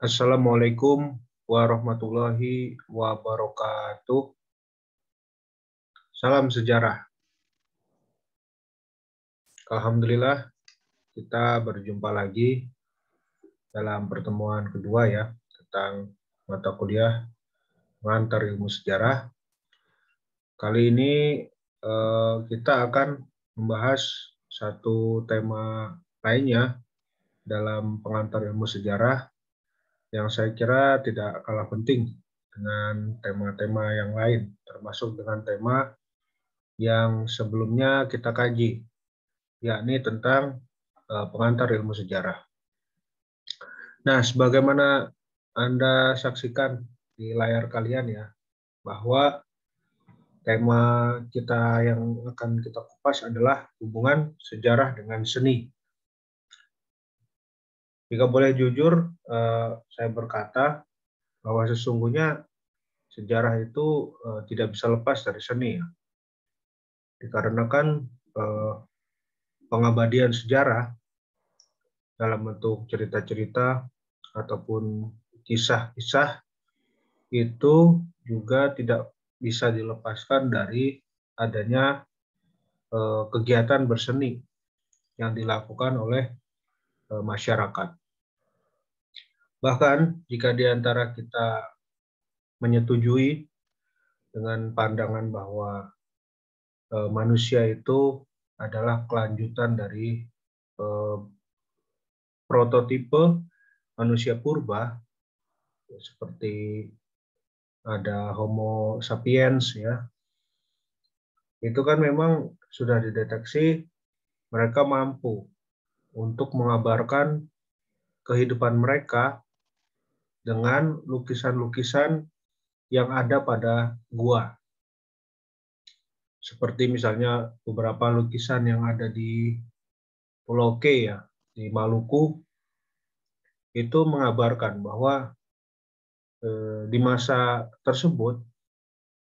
Assalamualaikum warahmatullahi wabarakatuh. Salam sejarah. Alhamdulillah kita berjumpa lagi dalam pertemuan kedua ya tentang mata kuliah mengantar ilmu sejarah. Kali ini eh, kita akan membahas satu tema lainnya dalam pengantar ilmu sejarah yang saya kira tidak kalah penting dengan tema-tema yang lain, termasuk dengan tema yang sebelumnya kita kaji, yakni tentang uh, pengantar ilmu sejarah. Nah, sebagaimana Anda saksikan di layar kalian ya, bahwa tema kita yang akan kita kupas adalah hubungan sejarah dengan seni. Jika boleh jujur, eh, saya berkata bahwa sesungguhnya sejarah itu eh, tidak bisa lepas dari seni. Ya. Dikarenakan eh, pengabadian sejarah dalam bentuk cerita-cerita ataupun kisah-kisah itu juga tidak bisa dilepaskan dari adanya kegiatan berseni yang dilakukan oleh masyarakat. Bahkan jika di antara kita menyetujui dengan pandangan bahwa e, manusia itu adalah kelanjutan dari e, prototipe manusia purba seperti ada Homo sapiens ya. Itu kan memang sudah dideteksi mereka mampu untuk mengabarkan kehidupan mereka dengan lukisan-lukisan yang ada pada gua. Seperti misalnya beberapa lukisan yang ada di Pulau K ya, di Maluku, itu mengabarkan bahwa eh, di masa tersebut,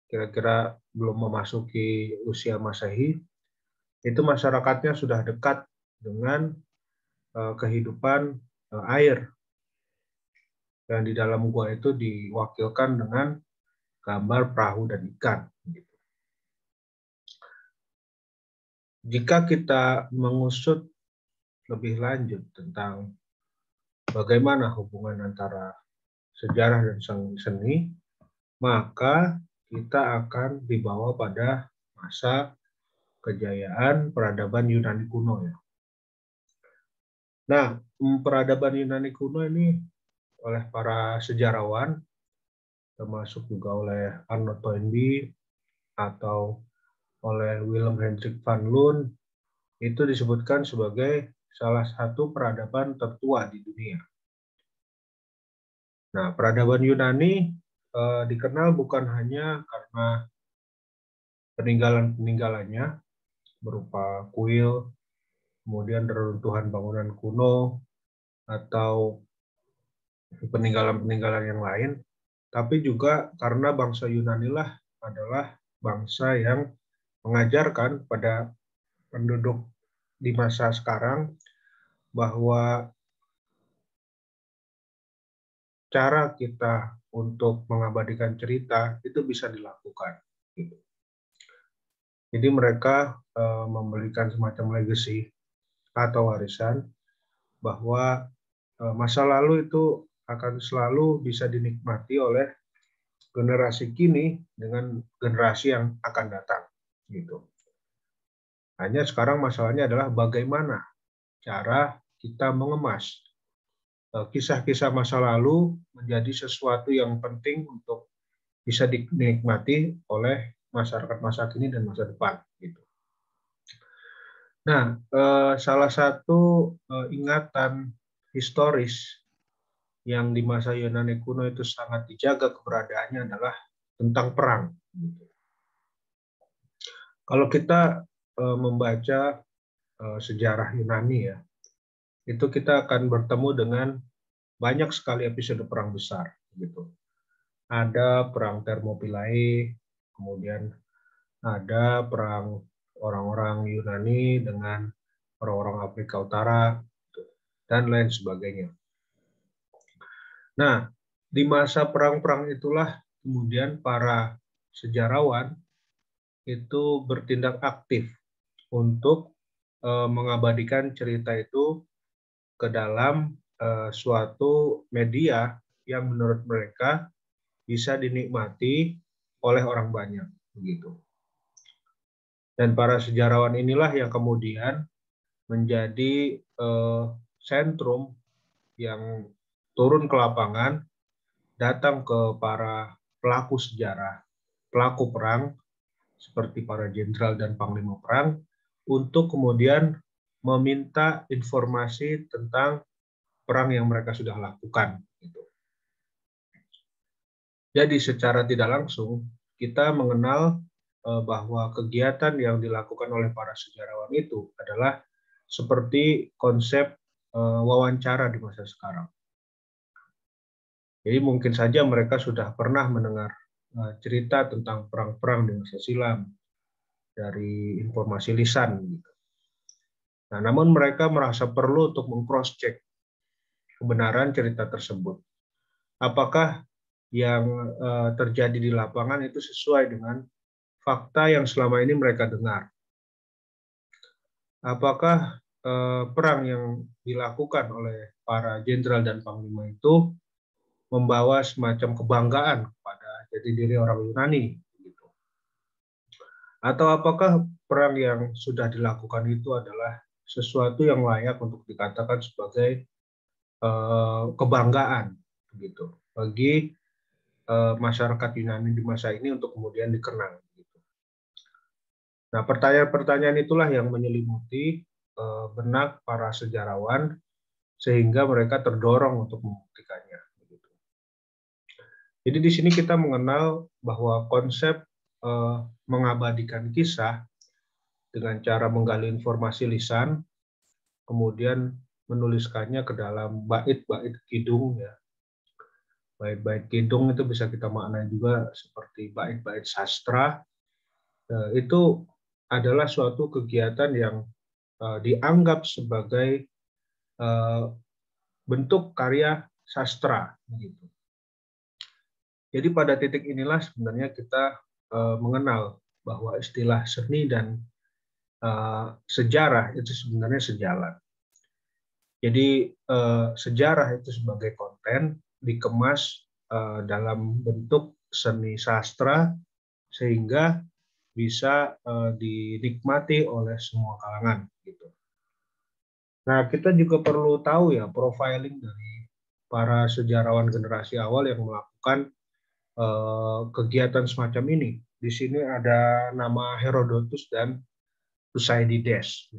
kira-kira belum memasuki usia masehi, itu masyarakatnya sudah dekat dengan eh, kehidupan eh, air dan di dalam gua itu diwakilkan dengan gambar perahu dan ikan. Gitu. Jika kita mengusut lebih lanjut tentang bagaimana hubungan antara sejarah dan seni, maka kita akan dibawa pada masa kejayaan peradaban Yunani kuno ya. Nah, peradaban Yunani kuno ini oleh para sejarawan, termasuk juga oleh Arnold Toynbee atau oleh Willem Hendrik van Loon, itu disebutkan sebagai salah satu peradaban tertua di dunia. Nah, peradaban Yunani eh, dikenal bukan hanya karena peninggalan-peninggalannya berupa kuil, kemudian reruntuhan bangunan kuno, atau peninggalan-peninggalan yang lain, tapi juga karena bangsa Yunani lah adalah bangsa yang mengajarkan pada penduduk di masa sekarang bahwa cara kita untuk mengabadikan cerita itu bisa dilakukan. Gitu. Jadi mereka uh, memberikan semacam legacy atau warisan bahwa uh, masa lalu itu akan selalu bisa dinikmati oleh generasi kini dengan generasi yang akan datang gitu. Hanya sekarang masalahnya adalah bagaimana cara kita mengemas eh, kisah-kisah masa lalu menjadi sesuatu yang penting untuk bisa dinikmati oleh masyarakat masa kini dan masa depan gitu. Nah, eh, salah satu eh, ingatan historis yang di masa Yunani kuno itu sangat dijaga keberadaannya adalah tentang perang. Kalau kita eh, membaca eh, sejarah Yunani ya, itu kita akan bertemu dengan banyak sekali episode perang besar. Gitu. Ada perang Thermopylae, kemudian ada perang orang-orang Yunani dengan orang-orang Afrika Utara, gitu, dan lain sebagainya. Nah, di masa perang-perang itulah kemudian para sejarawan itu bertindak aktif untuk uh, mengabadikan cerita itu ke dalam uh, suatu media yang menurut mereka bisa dinikmati oleh orang banyak begitu. Dan para sejarawan inilah yang kemudian menjadi uh, sentrum yang turun ke lapangan, datang ke para pelaku sejarah, pelaku perang, seperti para jenderal dan panglima perang, untuk kemudian meminta informasi tentang perang yang mereka sudah lakukan. Gitu. Jadi secara tidak langsung kita mengenal eh, bahwa kegiatan yang dilakukan oleh para sejarawan itu adalah seperti konsep eh, wawancara di masa sekarang. Jadi mungkin saja mereka sudah pernah mendengar eh, cerita tentang perang-perang masa silam dari informasi lisan. Gitu. Nah, namun mereka merasa perlu untuk mengcross check kebenaran cerita tersebut. Apakah yang eh, terjadi di lapangan itu sesuai dengan fakta yang selama ini mereka dengar? Apakah eh, perang yang dilakukan oleh para jenderal dan panglima itu membawa semacam kebanggaan kepada jati diri orang Yunani gitu. Atau apakah perang yang sudah dilakukan itu adalah sesuatu yang layak untuk dikatakan sebagai uh, kebanggaan gitu bagi uh, masyarakat Yunani di masa ini untuk kemudian dikenang gitu. Nah, pertanyaan-pertanyaan itulah yang menyelimuti uh, benak para sejarawan sehingga mereka terdorong untuk membuktikannya. Jadi di sini kita mengenal bahwa konsep eh, mengabadikan kisah dengan cara menggali informasi lisan, kemudian menuliskannya ke dalam bait-bait kidung ya. Bait-bait kidung itu bisa kita maknai juga seperti bait-bait sastra. Eh, itu adalah suatu kegiatan yang eh, dianggap sebagai eh, bentuk karya sastra gitu. Jadi pada titik inilah sebenarnya kita uh, mengenal bahwa istilah seni dan uh, sejarah itu sebenarnya sejalan. Jadi uh, sejarah itu sebagai konten dikemas dalam bentuk seni sastra sehingga bisa dinikmati oleh semua kalangan gitu. Nah, kita juga perlu tahu ya profiling dari para sejarawan generasi awal yang melakukan Eh, kegiatan semacam ini. Di sini ada nama Herodotus dan Thucydides.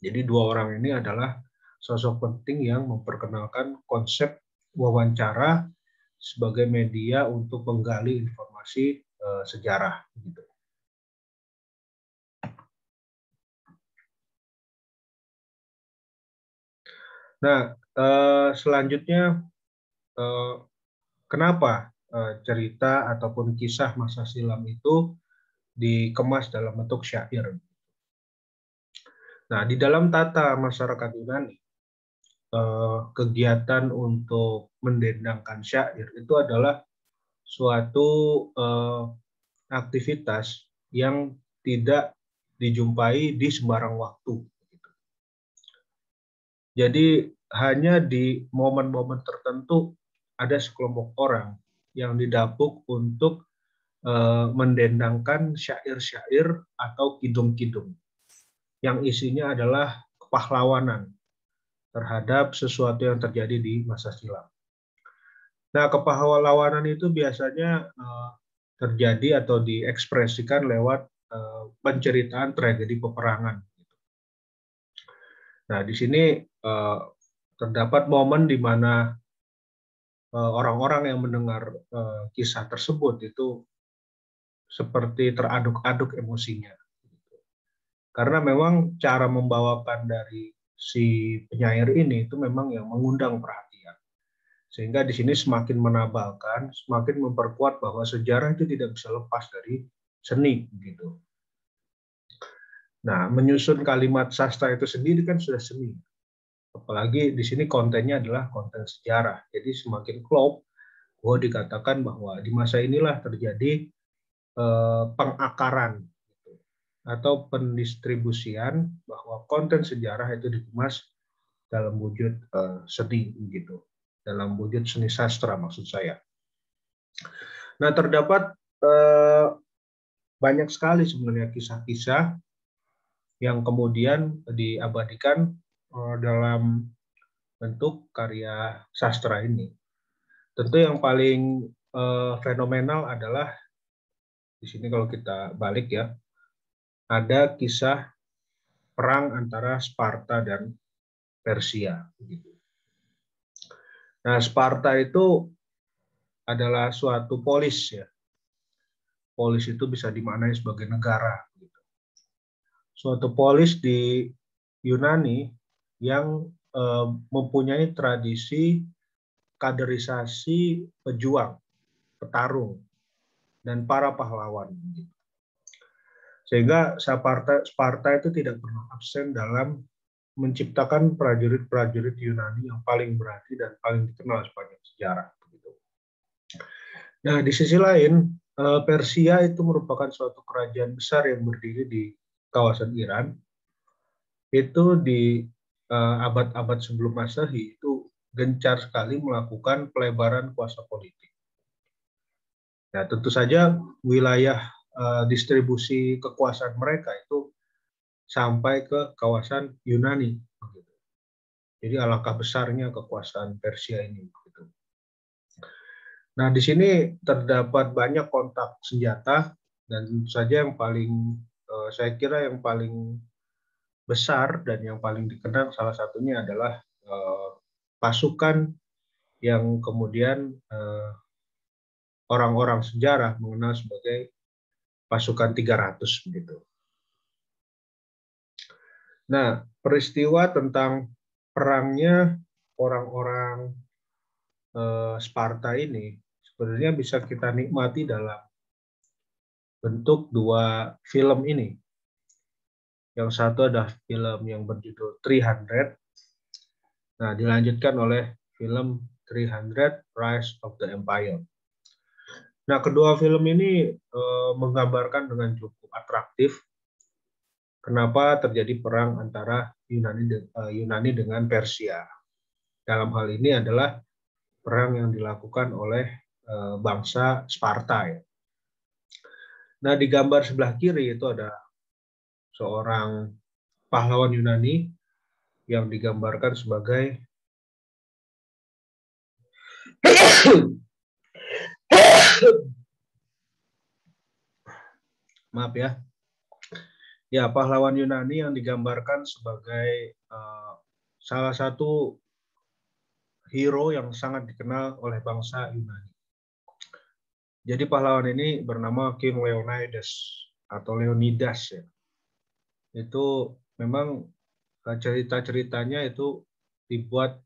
Jadi dua orang ini adalah sosok penting yang memperkenalkan konsep wawancara sebagai media untuk menggali informasi uh, sejarah. Gitu. Nah, uh, selanjutnya kenapa Eh, cerita ataupun kisah masa silam itu dikemas dalam bentuk syair. Nah, di dalam tata masyarakat Yunani, eh, kegiatan untuk mendendangkan syair itu adalah suatu eh, aktivitas yang tidak dijumpai di sembarang waktu. Jadi hanya di momen-momen tertentu ada sekelompok orang yang didapuk untuk uh, mendendangkan syair-syair atau kidung-kidung yang isinya adalah kepahlawanan terhadap sesuatu yang terjadi di masa silam. Nah, kepahlawanan itu biasanya uh, terjadi atau diekspresikan lewat uh, penceritaan tragedi peperangan. Nah, di sini uh, terdapat momen di mana orang-orang yang mendengar eh, kisah tersebut itu seperti teraduk-aduk emosinya. Karena memang cara membawakan dari si penyair ini itu memang yang mengundang perhatian. Sehingga di sini semakin menabalkan, semakin memperkuat bahwa sejarah itu tidak bisa lepas dari seni gitu. Nah, menyusun kalimat sastra itu sendiri kan sudah seni. Apalagi di sini kontennya adalah konten sejarah. Jadi semakin klop, bahwa dikatakan bahwa di masa inilah terjadi eh, pengakaran gitu, atau pendistribusian bahwa konten sejarah itu dikemas dalam wujud eh, seni gitu, dalam wujud seni sastra maksud saya. Nah terdapat eh, banyak sekali sebenarnya kisah-kisah yang kemudian diabadikan dalam bentuk karya sastra ini. Tentu yang paling uh, fenomenal adalah di sini kalau kita balik ya, ada kisah perang antara Sparta dan Persia. Nah, Sparta itu adalah suatu polis ya. Polis itu bisa dimaknai sebagai negara. Suatu polis di Yunani yang uh, mempunyai tradisi kaderisasi pejuang, petarung, dan para pahlawan. Sehingga Sparta, Sparta itu tidak pernah absen dalam menciptakan prajurit-prajurit Yunani yang paling berarti dan paling dikenal sepanjang sejarah. Nah, di sisi lain, eh, Persia itu merupakan suatu kerajaan besar yang berdiri di kawasan Iran. Itu di Eh, abad-abad sebelum Masehi itu gencar sekali melakukan pelebaran kuasa politik. Ya, tentu saja wilayah uh, distribusi kekuasaan mereka itu sampai ke kawasan Yunani. Jadi alangkah besarnya kekuasaan Persia ini. Nah, di sini terdapat banyak kontak senjata dan tentu saja yang paling uh, saya kira yang paling besar dan yang paling dikenal salah satunya adalah uh, pasukan yang kemudian uh, orang-orang sejarah mengenal sebagai pasukan 300 begitu. Nah, peristiwa tentang perangnya orang-orang uh, Sparta ini sebenarnya bisa kita nikmati dalam bentuk dua film ini yang satu ada film yang berjudul 300. Nah, dilanjutkan oleh film 300 Rise of the Empire. Nah, kedua film ini eh, menggambarkan dengan cukup atraktif kenapa terjadi perang antara Yunani eh, Yunani dengan Persia. Dalam hal ini adalah perang yang dilakukan oleh eh, bangsa Sparta. Ya. Nah, di gambar sebelah kiri itu ada seorang pahlawan Yunani yang digambarkan sebagai maaf ya ya pahlawan Yunani yang digambarkan sebagai uh, salah satu hero yang sangat dikenal oleh bangsa Yunani. Jadi pahlawan ini bernama King Leonidas atau Leonidas ya itu memang eh, cerita-ceritanya itu dibuat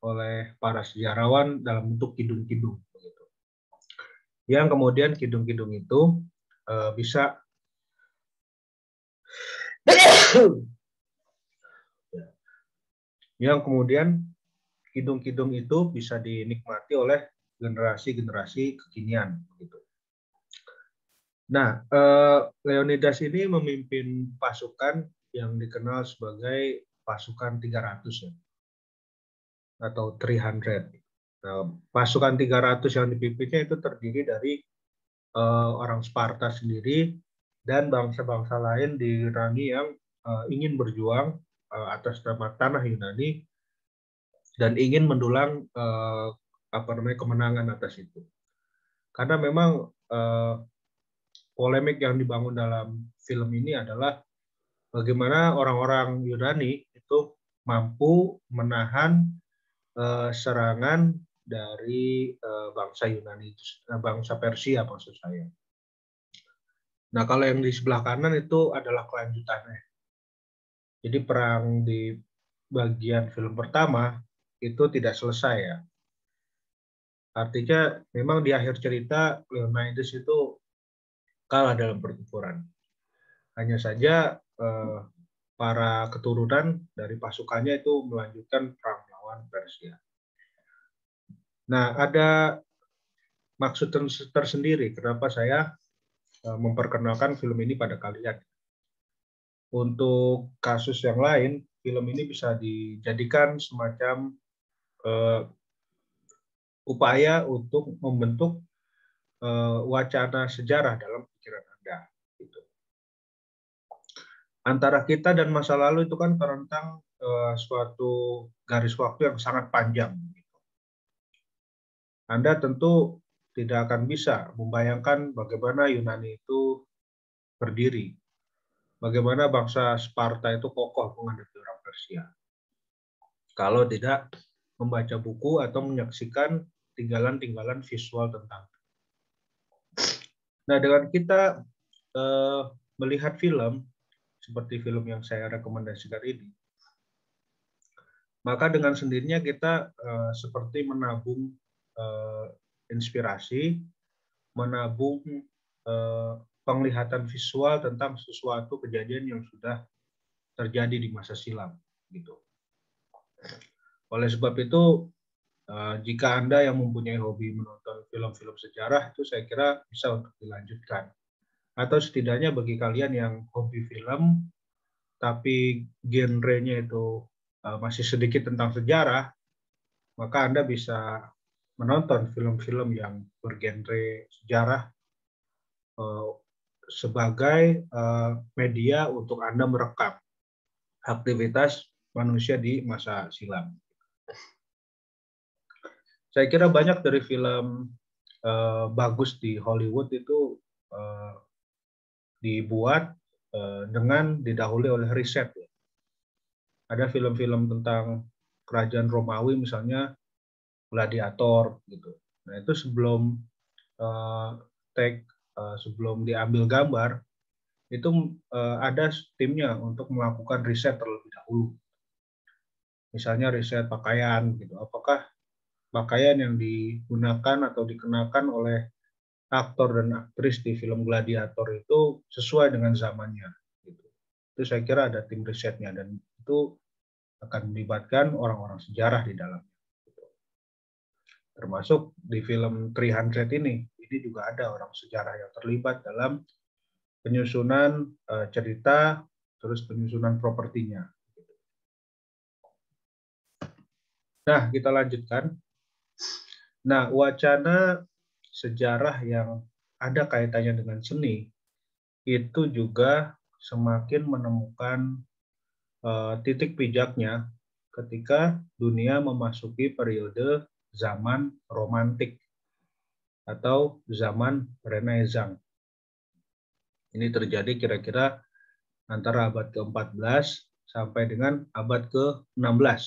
oleh para sejarawan dalam bentuk kidung-kidung. Yang kemudian kidung-kidung itu uh, bisa yang kemudian kidung-kidung itu bisa dinikmati oleh generasi-generasi kekinian. Gitu. Nah, eh, Leonidas ini memimpin pasukan yang dikenal sebagai pasukan 300 ya. Atau 300. Nah, pasukan 300 yang dipimpinnya itu terdiri dari uh, orang Sparta sendiri dan bangsa-bangsa lain di Yunani yang uh, ingin berjuang uh, atas nama tanah Yunani dan ingin mendulang uh, apa namanya kemenangan atas itu. Karena memang uh, polemik yang dibangun dalam film ini adalah bagaimana orang-orang Yunani itu mampu menahan uh, serangan dari uh, bangsa Yunani, uh, bangsa Persia maksud saya. Nah kalau yang di sebelah kanan itu adalah kelanjutannya. Jadi perang di bagian film pertama itu tidak selesai ya. Artinya memang di akhir cerita Leonidas itu kalah dalam pertempuran. Hanya saja eh, para keturunan dari pasukannya itu melanjutkan perang melawan Persia. Nah, ada maksud tersendiri kenapa saya eh, memperkenalkan film ini pada kalian. Untuk kasus yang lain, film ini bisa dijadikan semacam uh, upaya untuk membentuk wacana sejarah dalam pikiran Anda. Gitu. Antara kita dan masa lalu itu kan terentang uh, suatu garis waktu yang sangat panjang. Gitu. Anda tentu tidak akan bisa membayangkan bagaimana Yunani itu berdiri, bagaimana bangsa Sparta itu kokoh menghadapi orang Persia. Kalau tidak membaca buku atau menyaksikan tinggalan-tinggalan visual tentang. Nah, dengan kita uh, melihat film seperti film yang saya rekomendasikan ini, maka dengan sendirinya kita uh, seperti menabung uh, inspirasi, menabung uh, penglihatan visual tentang sesuatu kejadian yang sudah terjadi di masa silam, gitu. Oleh sebab itu, jika Anda yang mempunyai hobi menonton film-film sejarah, itu saya kira bisa untuk dilanjutkan. Atau setidaknya bagi kalian yang hobi film, tapi genrenya itu eh, masih sedikit tentang sejarah, maka Anda bisa menonton film-film yang bergenre sejarah eh, sebagai media untuk Anda merekam aktivitas manusia di masa silam. Saya kira banyak dari film uh, bagus di Hollywood itu uh, dibuat uh, dengan didahului oleh riset. Ya. Ada film-film tentang kerajaan Romawi misalnya Gladiator gitu. Nah itu sebelum uh, take uh, sebelum diambil gambar itu uh, ada timnya untuk melakukan riset terlebih dahulu. Misalnya riset pakaian gitu. Apakah pakaian yang digunakan atau dikenakan oleh aktor dan aktris di film Gladiator itu sesuai dengan zamannya. Gitu. Itu saya kira ada tim risetnya dan itu akan melibatkan orang-orang sejarah di dalamnya. Gitu. Termasuk di film 300 ini, ini juga ada orang sejarah yang terlibat dalam penyusunan uh, cerita, terus penyusunan propertinya. Nah, kita lanjutkan. Nah, wacana sejarah yang ada kaitannya dengan seni itu juga semakin menemukan uh, titik pijaknya ketika dunia memasuki periode zaman romantik atau zaman Renaissance. Ini terjadi kira-kira antara abad ke-14 sampai dengan abad ke-16.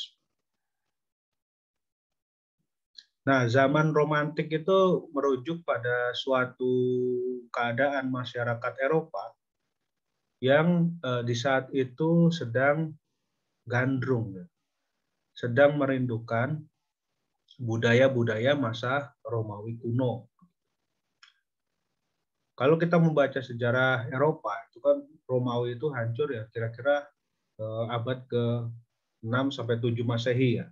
Nah, zaman romantik itu merujuk pada suatu keadaan masyarakat Eropa yang eh, di saat itu sedang gandrung, sedang merindukan budaya-budaya masa Romawi kuno. Kalau kita membaca sejarah Eropa, itu kan Romawi itu hancur ya kira-kira eh, abad ke-6 sampai 7 Masehi ya.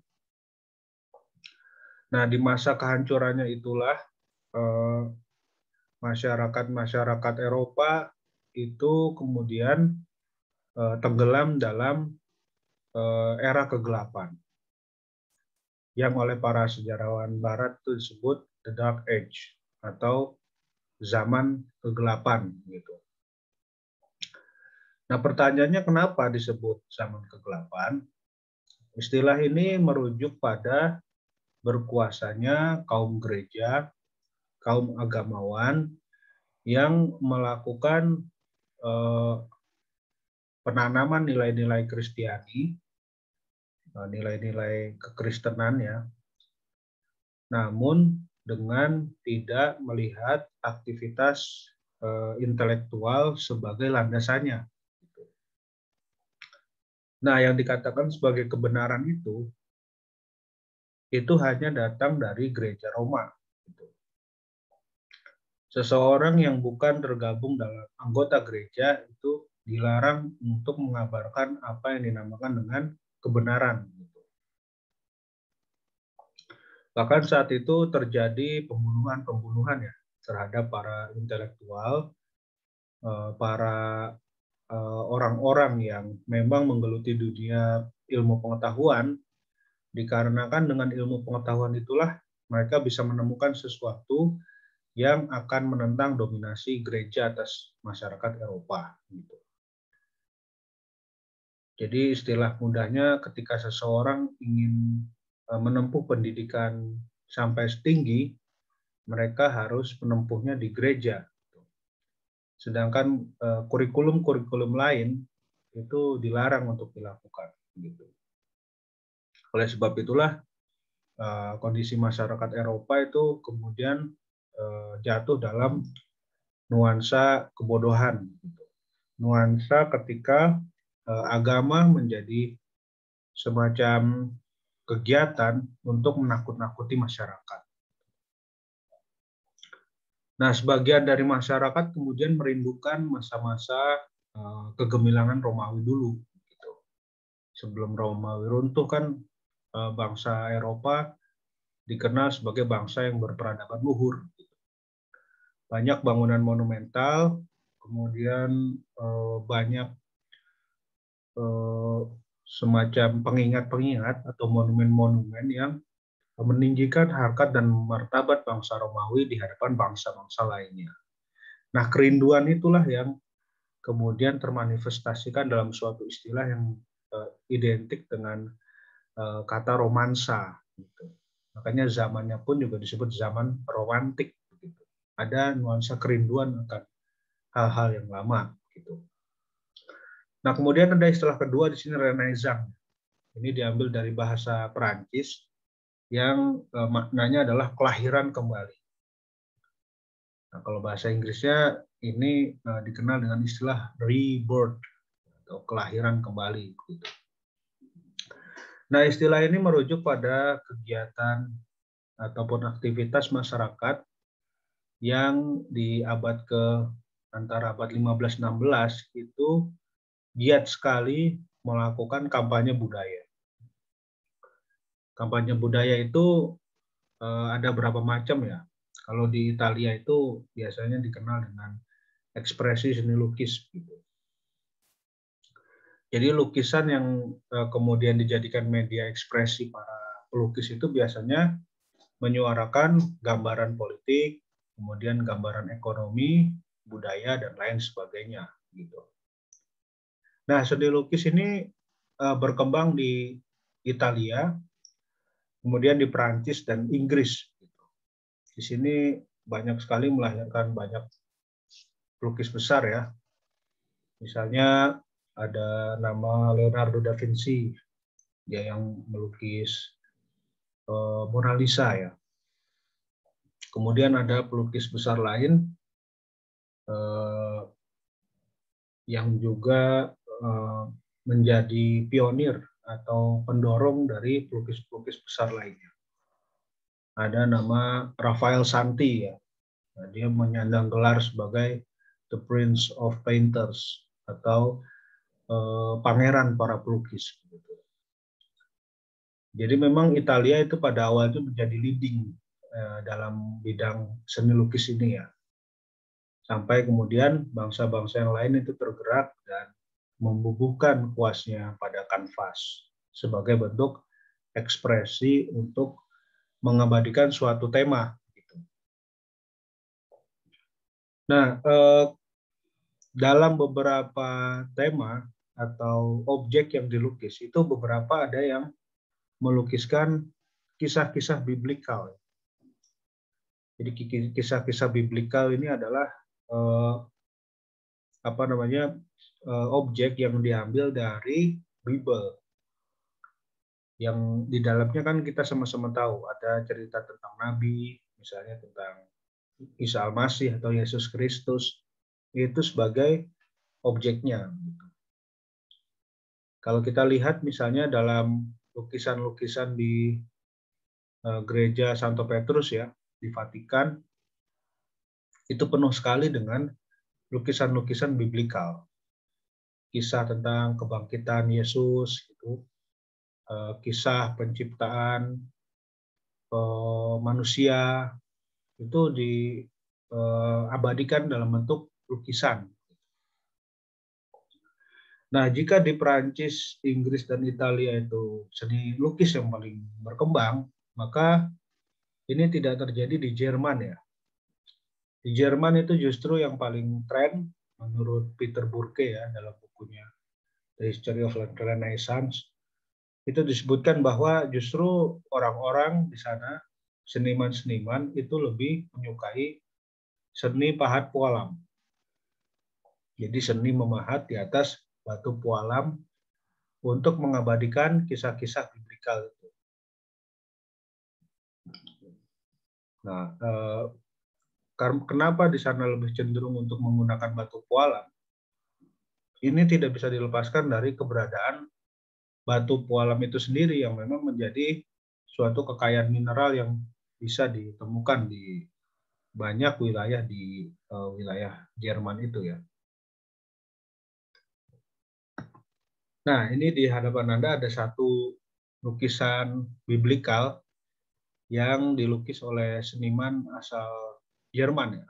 Nah, di masa kehancurannya itulah eh, masyarakat-masyarakat Eropa itu kemudian eh, tenggelam dalam eh, era kegelapan yang oleh para sejarawan Barat itu disebut the Dark Age atau zaman kegelapan gitu. Nah pertanyaannya kenapa disebut zaman kegelapan? Istilah ini merujuk pada berkuasanya kaum gereja, kaum agamawan yang melakukan eh, penanaman nilai-nilai Kristiani, eh, nilai-nilai kekristenan ya. Namun dengan tidak melihat aktivitas eh, intelektual sebagai landasannya. Nah, yang dikatakan sebagai kebenaran itu itu hanya datang dari gereja Roma. Gitu. Seseorang yang bukan tergabung dalam anggota gereja itu dilarang untuk mengabarkan apa yang dinamakan dengan kebenaran. Bahkan saat itu terjadi pembunuhan-pembunuhan ya terhadap para intelektual, eh, para eh, orang-orang yang memang menggeluti dunia ilmu pengetahuan, dikarenakan dengan ilmu pengetahuan itulah mereka bisa menemukan sesuatu yang akan menentang dominasi gereja atas masyarakat Eropa. Gitu. Jadi istilah mudahnya ketika seseorang ingin eh, menempuh pendidikan sampai setinggi, mereka harus menempuhnya di gereja. Sedangkan eh, kurikulum-kurikulum lain itu dilarang untuk dilakukan. Gitu. Oleh sebab itulah eh, kondisi masyarakat Eropa itu kemudian Eh, jatuh dalam nuansa kebodohan. Nuansa ketika eh, agama menjadi semacam kegiatan untuk menakut-nakuti masyarakat. Nah, sebagian dari masyarakat kemudian merindukan masa-masa kegemilangan Romawi dulu. Gitu. Sebelum Romawi runtuh kan bangsa Eropa dikenal sebagai bangsa yang berperadaban luhur banyak bangunan monumental, kemudian eh, banyak eh, semacam pengingat-pengingat atau monumen-monumen yang meninggikan harkat dan martabat bangsa Romawi di hadapan bangsa-bangsa lainnya. Nah, kerinduan itulah yang kemudian termanifestasikan dalam suatu istilah yang identik dengan kata romansa. Gitu. Makanya zamannya pun juga disebut zaman romantik ada nuansa kerinduan akan hal-hal yang lama gitu. Nah, kemudian ada istilah kedua di sini renaissance. Ini diambil dari bahasa Perancis yang eh, maknanya adalah kelahiran kembali. Nah, kalau bahasa Inggrisnya ini eh, dikenal dengan istilah rebirth atau kelahiran kembali gitu. Nah, istilah ini merujuk pada kegiatan ataupun aktivitas masyarakat yang di abad ke antara abad 15-16 itu giat sekali melakukan kampanye budaya. Kampanye budaya itu eh, ada berapa macam ya. Kalau di Italia itu biasanya dikenal dengan ekspresi seni lukis gitu. Jadi lukisan yang eh, kemudian dijadikan media ekspresi para pelukis itu biasanya menyuarakan gambaran politik, kemudian gambaran ekonomi, budaya dan lain sebagainya gitu. Nah, seni lukis ini uh, berkembang di Italia, kemudian di Perancis dan Inggris. Gitu. Di sini banyak sekali melahirkan banyak pelukis besar ya. Misalnya ada nama Leonardo da Vinci, dia yang melukis uh, Mona Lisa ya. Kemudian ada pelukis besar lain eh, yang juga eh, menjadi pionir atau pendorong dari pelukis-pelukis besar lainnya. Ada nama Rafael Santi ya. Nah, dia menyandang gelar sebagai The Prince of Painters atau pangeran para pelukis. Jadi memang Italia itu pada awal itu menjadi leading Eh, dalam bidang seni lukis ini ya. Sampai kemudian bangsa-bangsa yang lain itu tergerak dan membubuhkan kuasnya pada kanvas sebagai bentuk ekspresi untuk mengabadikan suatu tema. Gitu. Nah, eh, dalam beberapa tema atau objek yang dilukis itu beberapa ada yang melukiskan kisah-kisah biblikal jadi kisah-kisah biblikal ini adalah eh, apa namanya eh, objek yang diambil dari Bible. Yang di dalamnya kan kita sama-sama tahu ada cerita tentang nabi, misalnya tentang Isa Al-Masih atau Yesus Kristus itu sebagai objeknya. Kalau kita lihat misalnya dalam lukisan-lukisan di eh, gereja Santo Petrus ya, di Vatikan itu penuh sekali dengan lukisan-lukisan biblikal. kisah tentang kebangkitan Yesus, gitu, uh, kisah penciptaan uh, manusia itu diabadikan dalam bentuk lukisan. Nah, jika di Perancis, Inggris, dan Italia itu seni lukis yang paling berkembang, maka ini tidak terjadi di Jerman ya. Di Jerman itu justru yang paling tren menurut Peter Burke ya dalam bukunya The History of Renaissance itu disebutkan bahwa justru orang-orang di sana seniman-seniman itu lebih menyukai seni pahat pualam. Jadi seni memahat di atas batu pualam untuk mengabadikan kisah-kisah biblikal itu. Nah, eh, kenapa di sana lebih cenderung untuk menggunakan batu pualam? Ini tidak bisa dilepaskan dari keberadaan batu pualam itu sendiri yang memang menjadi suatu kekayaan mineral yang bisa ditemukan di banyak wilayah di uh, wilayah Jerman itu ya. Nah, ini di hadapan Anda ada satu lukisan biblikal yang dilukis oleh seniman asal Jerman ya,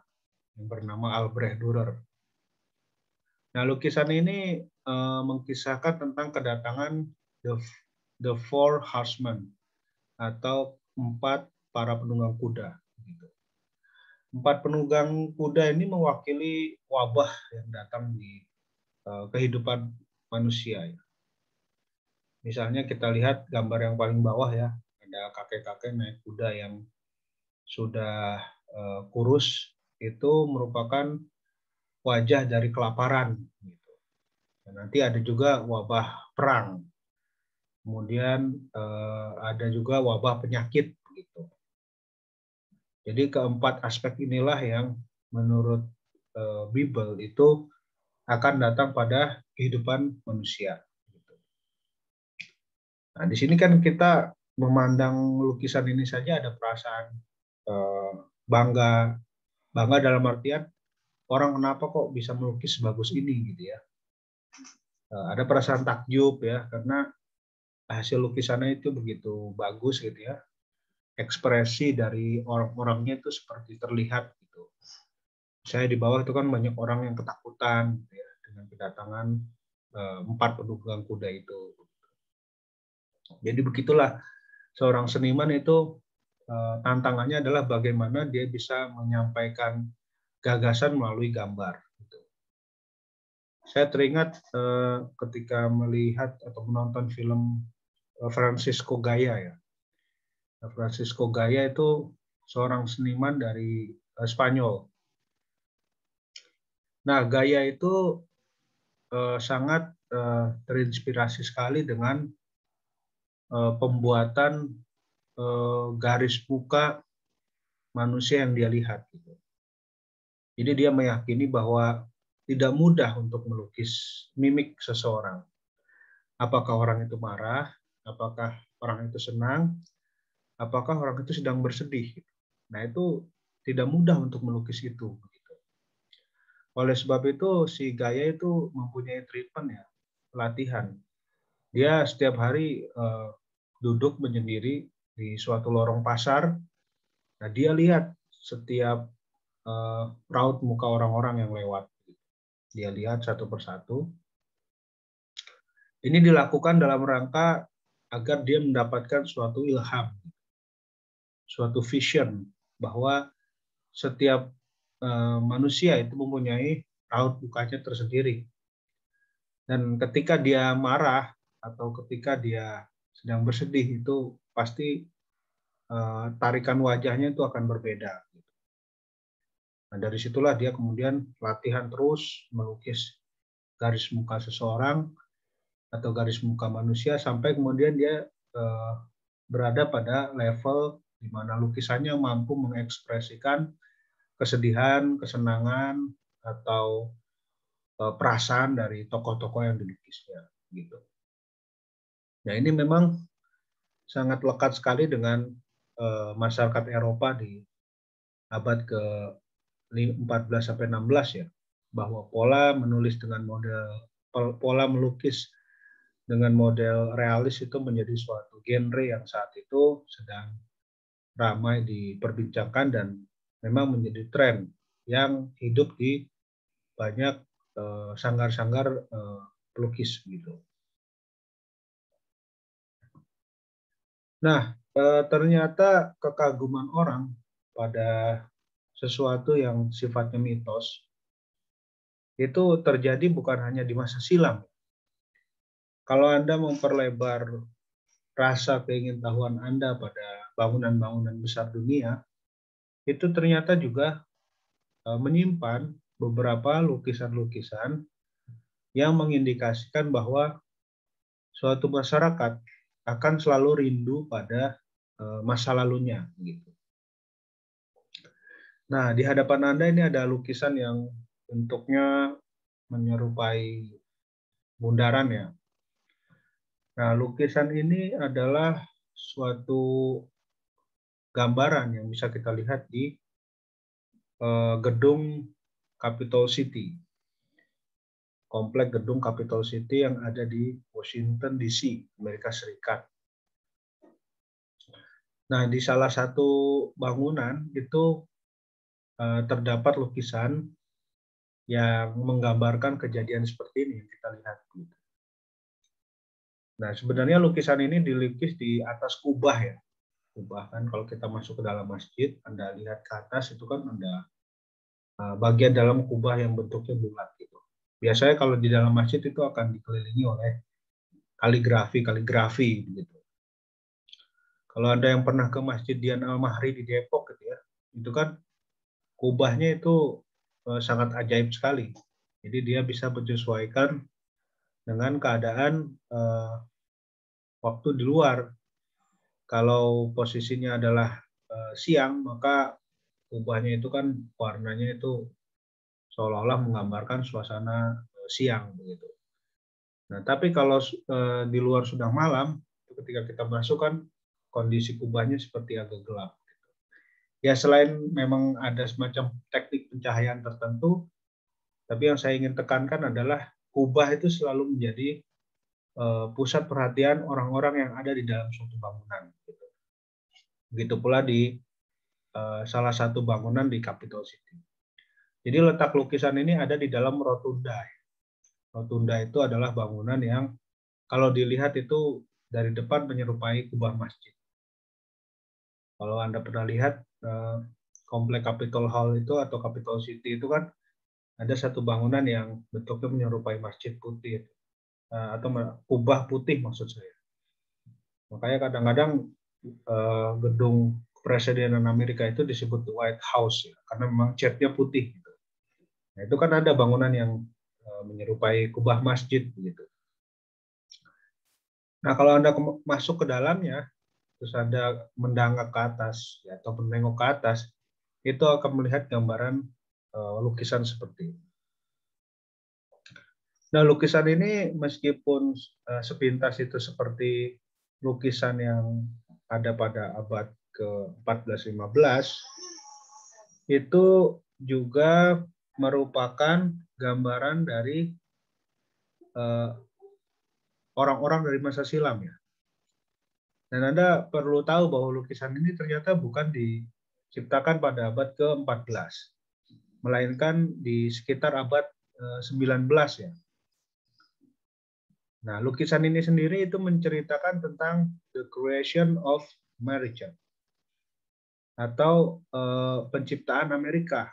yang bernama Albrecht Dürer. Nah, lukisan ini uh, mengkisahkan tentang kedatangan the, the Four Horsemen atau empat para penunggang kuda. Gitu. Empat penunggang kuda ini mewakili wabah yang datang di uh, kehidupan manusia. Ya. Misalnya kita lihat gambar yang paling bawah ya, ada kakek-kakek naik kuda yang sudah uh, kurus, itu merupakan wajah dari kelaparan. Gitu. Dan nanti ada juga wabah perang, kemudian uh, ada juga wabah penyakit. Gitu. Jadi keempat aspek inilah yang menurut uh, Bible itu akan datang pada kehidupan manusia. Nah, di sini kan kita memandang lukisan ini saja ada perasaan eh, bangga, bangga dalam artian orang kenapa kok bisa melukis sebagus ini gitu ya. Eh, ada perasaan takjub ya karena hasil lukisannya itu begitu bagus gitu ya. Ekspresi dari orang-orangnya itu seperti terlihat gitu. Saya di bawah itu kan banyak orang yang ketakutan gitu ya dengan kedatangan eh, empat penunggang kuda itu jadi begitulah seorang seniman itu eh, tantangannya adalah bagaimana dia bisa menyampaikan gagasan melalui gambar. Gitu. Saya teringat eh, ketika melihat atau menonton film eh, Francisco Gaya ya. Francisco Gaya itu seorang seniman dari Spanyol. Nah, Gaya itu sangat terinspirasi sekali dengan pembuatan eh, garis muka manusia yang dia lihat. Gitu. Jadi dia meyakini bahwa tidak mudah untuk melukis mimik seseorang. Apakah orang itu marah, apakah orang itu senang, apakah orang itu sedang bersedih. Nah itu tidak mudah untuk melukis itu. Oleh sebab itu si Gaya itu mempunyai treatment ya, latihan. Dia setiap hari uh, duduk menyendiri di suatu lorong pasar. Nah, dia lihat setiap uh, raut muka orang-orang yang lewat. Dia lihat satu persatu. Ini dilakukan dalam rangka agar dia mendapatkan suatu ilham, suatu vision bahwa setiap uh, manusia itu mempunyai raut mukanya tersendiri. Dan ketika dia marah atau ketika dia sedang bersedih itu pasti uh, tarikan wajahnya itu akan berbeda. Nah dari situlah dia kemudian latihan terus melukis garis muka seseorang atau garis muka manusia sampai kemudian dia uh, berada pada level di mana lukisannya mampu mengekspresikan kesedihan, kesenangan atau uh, perasaan dari tokoh-tokoh yang dilukisnya gitu. Nah ini memang sangat lekat sekali dengan uh, masyarakat Eropa di abad ke 14 sampai 16 ya bahwa pola menulis dengan model pola melukis dengan model realis itu menjadi suatu genre yang saat itu sedang ramai diperbincangkan dan memang menjadi tren yang hidup di banyak eh, sanggar-sanggar uh, pelukis gitu. Nah, uh, ternyata kekaguman orang pada sesuatu yang sifatnya mitos itu terjadi bukan hanya di masa silam. Kalau Anda memperlebar rasa keingintahuan Anda pada bangunan-bangunan besar dunia, itu ternyata juga eh, menyimpan beberapa lukisan-lukisan yang mengindikasikan bahwa suatu masyarakat akan selalu rindu pada eh, masa lalunya gitu. Nah, di hadapan Anda ini ada lukisan yang bentuknya menyerupai bundaran ya. Nah, lukisan ini adalah suatu gambaran yang bisa kita lihat di uh, gedung Capitol City. Komplek gedung Capitol City yang ada di Washington DC, Amerika Serikat. Nah, di salah satu bangunan itu Eh, terdapat lukisan yang menggambarkan kejadian seperti ini yang kita lihat. Nah, sebenarnya lukisan ini dilukis di atas kubah ya. Kubah kan kalau kita masuk ke dalam masjid, Anda lihat ke atas itu kan ada eh, bagian dalam kubah yang bentuknya bulat. Biasanya kalau di dalam masjid itu akan dikelilingi oleh kaligrafi, kaligrafi gitu. Kalau Anda yang pernah ke Masjid Dian Al-Mahri di Depok gitu ya, itu kan kubahnya itu eh, sangat ajaib sekali. Jadi dia bisa menyesuaikan dengan keadaan uh, waktu di luar. Kalau posisinya adalah uh, siang, maka kubahnya itu kan warnanya itu seolah-olah menggambarkan suasana uh, siang begitu. Nah, tapi kalau uh, di luar sudah malam, ketika kita masuk kan kondisi kubahnya seperti agak gelap ya selain memang ada semacam teknik pencahayaan tertentu, tapi yang saya ingin tekankan adalah kubah itu selalu menjadi uh, pusat perhatian orang-orang yang ada di dalam suatu bangunan. Gitu. Begitu pula di uh, salah satu bangunan di Capitol City. Jadi letak lukisan ini ada di dalam rotunda. Rotunda itu adalah bangunan yang kalau dilihat itu dari depan menyerupai kubah masjid. Kalau Anda pernah lihat Eh, komplek Capitol Hall itu atau Capitol City itu kan ada satu bangunan yang bentuknya menyerupai masjid putih eh, atau kubah putih maksud saya. Makanya kadang-kadang uh, gedung Presidenan Amerika itu disebut White House ya, karena memang catnya putih. Nah, itu kan ada bangunan yang uh, menyerupai kubah masjid begitu. Nah kalau anda masuk ke dalamnya, terus ada mendangak ke atas ya, atau menengok ke atas, itu akan melihat gambaran uh, lukisan seperti ini. Nah, lukisan ini meskipun uh, sepintas itu seperti lukisan yang ada pada abad ke-14-15, itu juga merupakan gambaran dari eh, orang-orang dari masa silam ya. Dan Anda perlu tahu bahwa lukisan ini ternyata bukan diciptakan pada abad ke-14, melainkan di sekitar abad 19 eh, ya. Nah, lukisan ini sendiri itu menceritakan tentang the creation of America atau uh, penciptaan Amerika.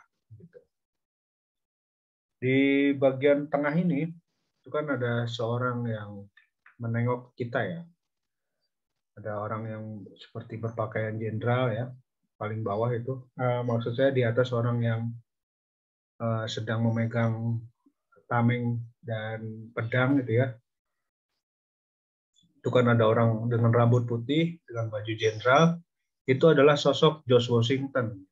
Di bagian tengah ini itu kan ada seorang yang menengok kita ya, ada orang yang seperti berpakaian jenderal ya paling bawah itu. Uh, maksud saya di atas orang yang uh, sedang memegang tameng dan pedang gitu ya. Itu kan ada orang dengan rambut putih dengan baju jenderal. Itu adalah sosok George Washington.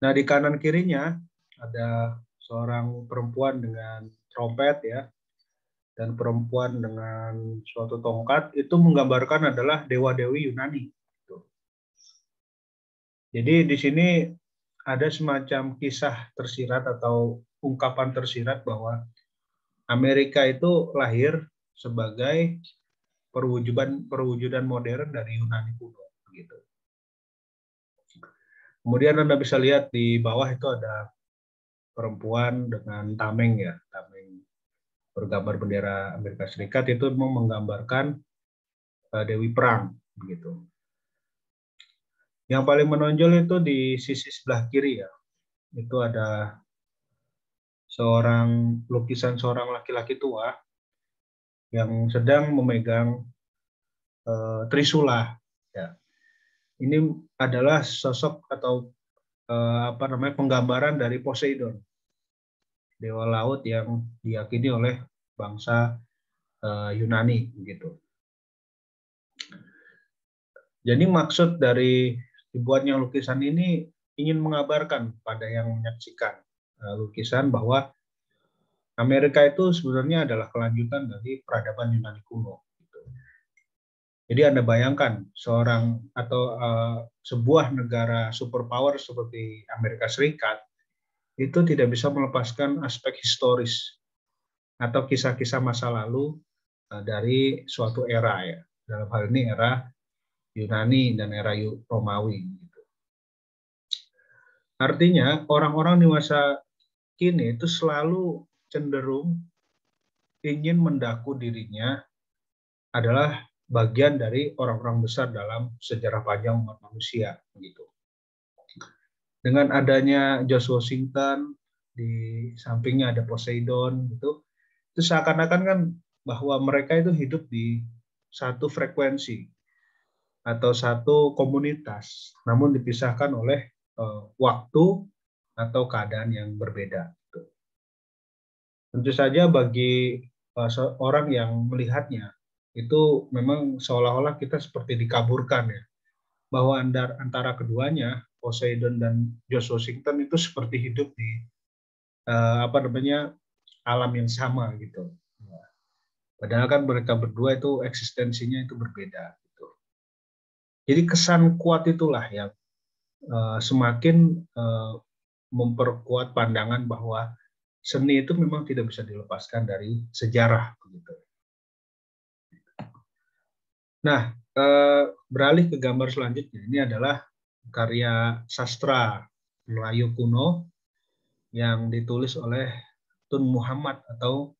Nah di kanan kirinya ada seorang perempuan dengan trompet ya dan perempuan dengan suatu tongkat itu menggambarkan adalah dewa-dewi Yunani. Gitu. Jadi di sini ada semacam kisah tersirat atau ungkapan tersirat bahwa Amerika itu lahir sebagai perwujudan perwujudan modern dari Yunani kuno begitu. Kemudian Anda bisa lihat di bawah itu ada perempuan dengan tameng ya, tameng bergambar bendera Amerika Serikat itu mau menggambarkan uh, Dewi Perang begitu. Yang paling menonjol itu di sisi sebelah kiri ya. Itu ada seorang lukisan seorang laki-laki tua yang sedang memegang uh, trisula ya. Ini adalah sosok atau uh, apa namanya penggambaran dari Poseidon dewa laut yang diyakini oleh bangsa uh, Yunani begitu. Jadi maksud dari dibuatnya lukisan ini ingin mengabarkan pada yang menyaksikan uh, lukisan bahwa Amerika itu sebenarnya adalah kelanjutan dari peradaban Yunani kuno. Jadi Anda bayangkan seorang atau uh, sebuah negara superpower seperti Amerika Serikat itu tidak bisa melepaskan aspek historis atau kisah-kisah masa lalu uh, dari suatu era ya. Dalam hal ini era Yunani dan era Romawi. Gitu. Artinya orang-orang di masa kini itu selalu cenderung ingin mendaku dirinya adalah bagian dari orang-orang besar dalam sejarah panjang umat manusia gitu dengan adanya George Washington di sampingnya ada Poseidon gitu itu seakan-akan kan bahwa mereka itu hidup di satu frekuensi atau satu komunitas namun dipisahkan oleh uh, waktu atau keadaan yang berbeda gitu. tentu saja bagi uh, orang yang melihatnya itu memang seolah-olah kita seperti dikaburkan ya bahwa antara keduanya Poseidon dan George Washington itu seperti hidup di uh, apa namanya alam yang sama gitu. Padahal kan mereka berdua itu eksistensinya itu berbeda. Gitu. Jadi kesan kuat itulah yang uh, semakin uh, memperkuat pandangan bahwa seni itu memang tidak bisa dilepaskan dari sejarah begitu. Nah, beralih ke gambar selanjutnya ini adalah karya sastra Melayu kuno yang ditulis oleh Tun Muhammad atau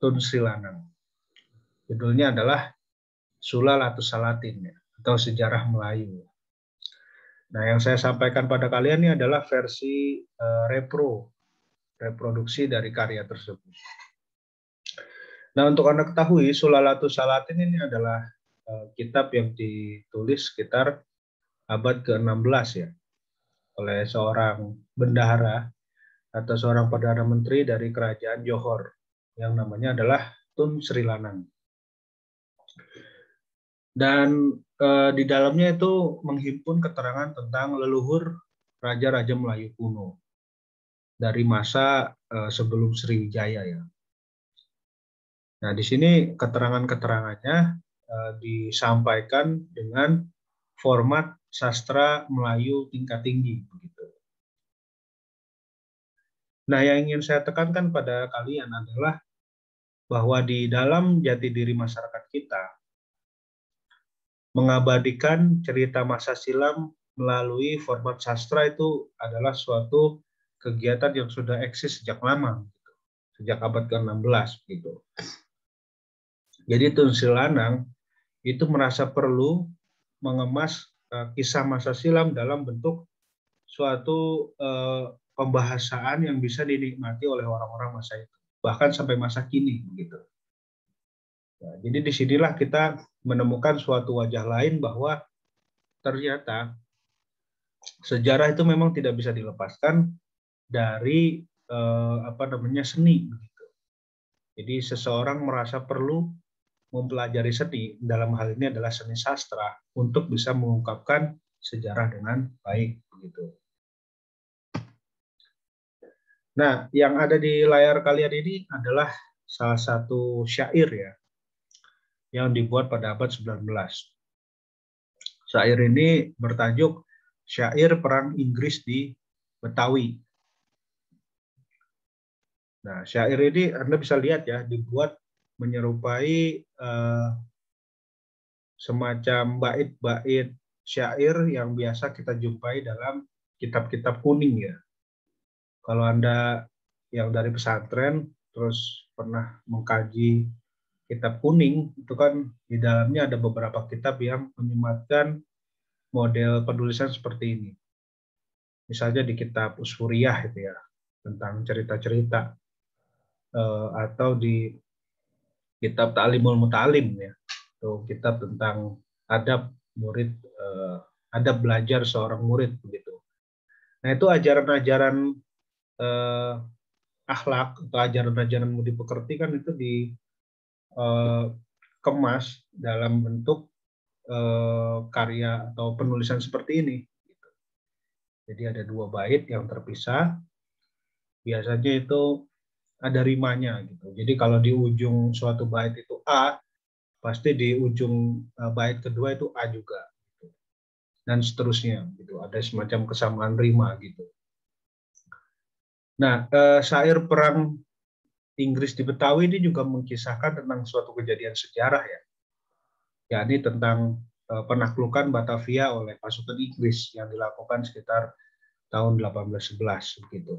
Tun Silanang. Judulnya adalah Sulalatus Salatin ya, atau Sejarah Melayu. Nah, yang saya sampaikan pada kalian ini adalah versi uh, repro, reproduksi dari karya tersebut. Nah, untuk Anda ketahui, Sulalatus Salatin ini adalah kitab yang ditulis sekitar abad ke-16 ya oleh seorang bendahara atau seorang perdana menteri dari kerajaan Johor yang namanya adalah Tun Sri Lanang. Dan e, di dalamnya itu menghimpun keterangan tentang leluhur raja-raja Melayu kuno dari masa e, sebelum Sriwijaya ya. Nah, di sini keterangan-keterangannya disampaikan dengan format sastra Melayu tingkat tinggi begitu. Nah, yang ingin saya tekankan pada kalian adalah bahwa di dalam jati diri masyarakat kita mengabadikan cerita masa silam melalui format sastra itu adalah suatu kegiatan yang sudah eksis sejak lama, sejak abad ke-16 gitu. Jadi Tun Silanang itu merasa perlu mengemas uh, kisah masa silam dalam bentuk suatu uh, pembahasan yang bisa dinikmati oleh orang-orang masa itu, bahkan sampai masa kini begitu. Ya, jadi di sinilah kita menemukan suatu wajah lain bahwa ternyata sejarah itu memang tidak bisa dilepaskan dari eh, apa namanya seni begitu. Jadi seseorang merasa perlu mempelajari seni dalam hal ini adalah seni sastra untuk bisa mengungkapkan sejarah dengan baik begitu. Nah, yang ada di layar kalian ini adalah salah satu syair ya yang dibuat pada abad 19. Syair ini bertajuk Syair Perang Inggris di Betawi. Nah, syair ini Anda bisa lihat ya, dibuat menyerupai uh, semacam bait-bait syair yang biasa kita jumpai dalam kitab-kitab kuning ya. Kalau Anda yang dari pesantren terus pernah mengkaji kitab kuning itu kan di dalamnya ada beberapa kitab yang menyematkan model penulisan seperti ini. Misalnya di kitab Usfuriyah itu ya tentang cerita-cerita uh, atau di kitab Ta'limul Mutalim ya. Itu kitab tentang adab murid uh, adab belajar seorang murid begitu. Nah, itu ajaran-ajaran uh, akhlak atau ajaran-ajaran budi pekerti kan itu dikemas uh, dalam bentuk uh, karya atau penulisan seperti ini. Jadi ada dua bait yang terpisah. Biasanya itu ada rimanya gitu. Jadi kalau di ujung suatu bait itu A, pasti di ujung uh, bait kedua itu A juga. Gitu. Dan seterusnya gitu. Ada semacam kesamaan rima gitu. Nah, eh, syair perang Inggris di Betawi ini juga mengisahkan tentang suatu kejadian sejarah ya, yakni tentang eh, penaklukan Batavia oleh pasukan Inggris yang dilakukan sekitar tahun 1811 begitu.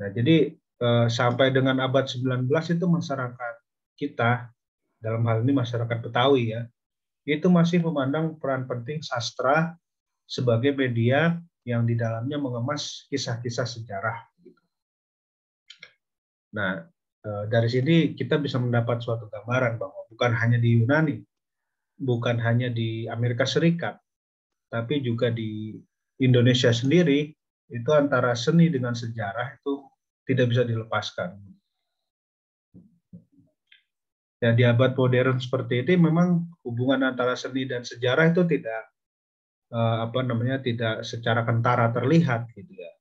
Nah, jadi eh, sampai dengan abad 19 itu masyarakat kita dalam hal ini masyarakat Betawi ya, itu masih memandang peran penting sastra sebagai media yang di dalamnya mengemas kisah-kisah sejarah. Nah, eh, dari sini kita bisa mendapat suatu gambaran bahwa bukan hanya di Yunani, bukan hanya di Amerika Serikat, tapi juga di Indonesia sendiri, itu antara seni dengan sejarah itu tidak bisa dilepaskan. Ya, di abad modern seperti ini memang hubungan antara seni dan sejarah itu tidak uh, apa namanya tidak secara kentara terlihat gitu ya.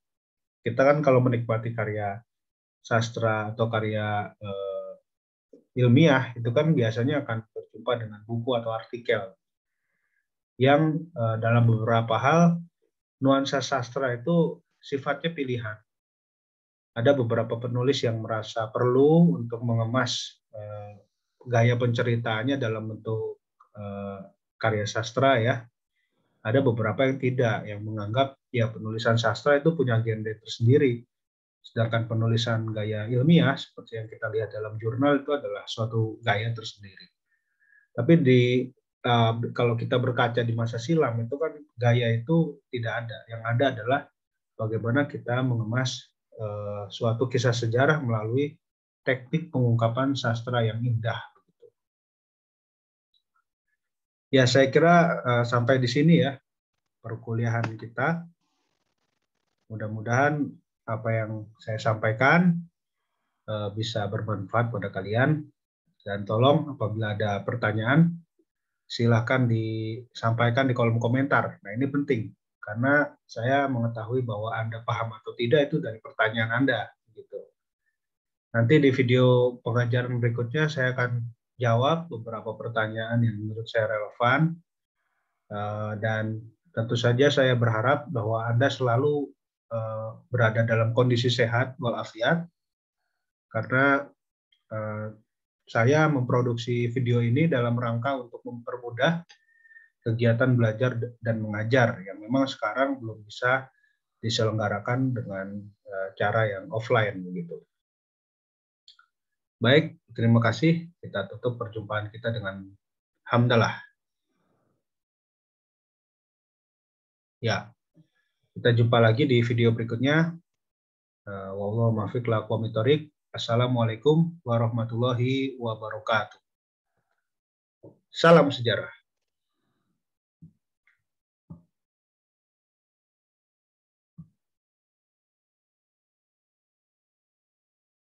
Kita kan kalau menikmati karya sastra atau karya uh, ilmiah itu kan biasanya akan berjumpa dengan buku atau artikel yang uh, dalam beberapa hal nuansa sastra itu sifatnya pilihan. Ada beberapa penulis yang merasa perlu untuk mengemas uh, gaya penceritaannya dalam bentuk uh, karya sastra ya ada beberapa yang tidak, yang menganggap ya penulisan sastra itu punya genre tersendiri. Sedangkan penulisan gaya ilmiah, seperti yang kita lihat dalam jurnal, itu adalah suatu gaya tersendiri. Tapi di uh, kalau kita berkaca di masa silam, itu kan gaya itu tidak ada. Yang ada adalah bagaimana kita mengemas uh, suatu kisah sejarah melalui teknik pengungkapan sastra yang indah Ya, saya kira uh, sampai di sini ya perkuliahan kita. Mudah-mudahan apa yang saya sampaikan bisa bermanfaat pada kalian. Dan tolong apabila ada pertanyaan, silahkan disampaikan di kolom komentar. Nah ini penting, karena saya mengetahui bahwa Anda paham atau tidak itu dari pertanyaan Anda. Gitu. Nanti di video pengajaran berikutnya saya akan jawab beberapa pertanyaan yang menurut saya relevan uh, dan tentu saja saya berharap bahwa Anda selalu uh, berada dalam kondisi sehat walafiat karena uh, saya memproduksi video ini dalam rangka untuk mempermudah kegiatan belajar dan mengajar yang memang sekarang belum bisa diselenggarakan dengan cara yang offline begitu. Baik, terima kasih. Kita tutup perjumpaan kita dengan hamdalah. Ya, kita jumpa lagi di video berikutnya. Uh, Wallahu Assalamualaikum warahmatullahi wabarakatuh. Salam sejarah.